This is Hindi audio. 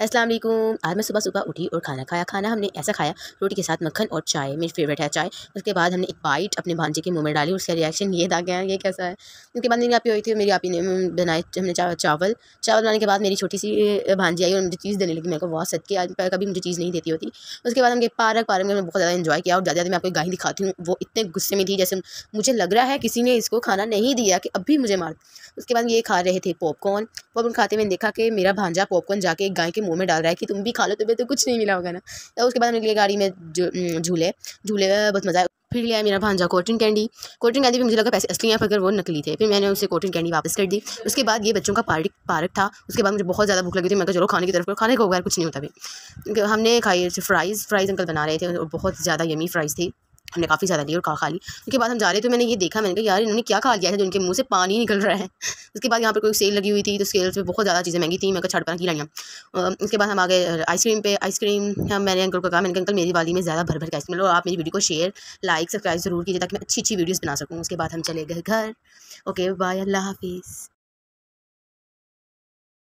वालेकुम। आज मैं सुबह सुबह उठी और खाना खाया। खाना हमने ऐसा खाया, रोटी के साथ मक्खन और चाय, मेरी फेवरेट है चाय। उसके बाद हमने एक बाइट अपने भांजे के मुँह में डाली उसका रिएक्शन ये था गया ये कैसा है। उसके बाद मेरी आपी हुई थी मेरी आपी ने बनाए हमने चावल। चावल बनाने के बाद मेरी छोटी सी भांजी आई और मुझे चीज़ देने लगी। मेरे को बहुत सच आज कभी मुझे चीज़ नहीं देती होती। उसके बाद हमने पार्क। पार्क में बहुत ज़्यादा इन्जॉय किया और ज़्यादा मैं आपको गाय दिखाती हूँ। वो इतने गुस्से में थी जैसे मुझे लग रहा है किसी ने इसको खाना नहीं दिया कि अभी मुझे मार, उसके बाद ये खा रहे थे पॉपकॉर्न पॉपकॉर्न खाते मैंने देखा कि मेरा भांजा पॉपकॉर्न जाके एक गाय के मुँह में डाल रहा है कि तुम भी खा लो, तुम्हें तो कुछ नहीं मिला होगा ना। तो उसके बाद हमने लिए गाड़ी में झूले झूले बहुत मज़ा आया। फिर लिया मेरा भांजा कोटिन कैंडी कोटिन कैंडी भी मुझे लगा पैसे असली हैं अगर वो नकली थे, फिर मैंने उसे कॉटन कैंडी वापस कर दी। उसके बाद ये बच्चों का पार्टी, पार्क था। उसके बाद मुझे बहुत ज़्यादा भूख लगी थी। मैं चलो खाने की तरफ़ खाने को बगैर कुछ नहीं होता भी हमने खाई फ्राइज़ फ्राइज़ अंकल बना रहे थे और बहुत ज़्यादा यमी फ्राइज़ थी। हमने काफ़ी ज़्यादा ली और खा खा ली। उसके बाद हम जा रहे थे मैंने ये देखा, मैंने कहा, यार, इन्होंने क्या खा लिया है जो उनके मुँह से पानी निकल रहा है? उसके बाद यहाँ पर कोई सेल लगी हुई थी तो सेल में बहुत ज़्यादा चीज़ें महँगी थी। मैं छठ पर की लाइयाँ। उसके बाद हम आ गए आइसक्रीम पे। आइसक्रीम हम मैंने अंकल को कहा, मैंने अंकल, मेरी वाली में ज़्यादा भर भर के आइसक्रीम लो आप मेरी वीडियो को शेयर, लाइक, सब्सक्राइब ज़रूर कीजिए, ताकि मैं अच्छी अच्छी वीडियोज़ बना सकूँ। उसके बाद हम चले गए घर। ओके, बाय, अल्लाह हाफिज़।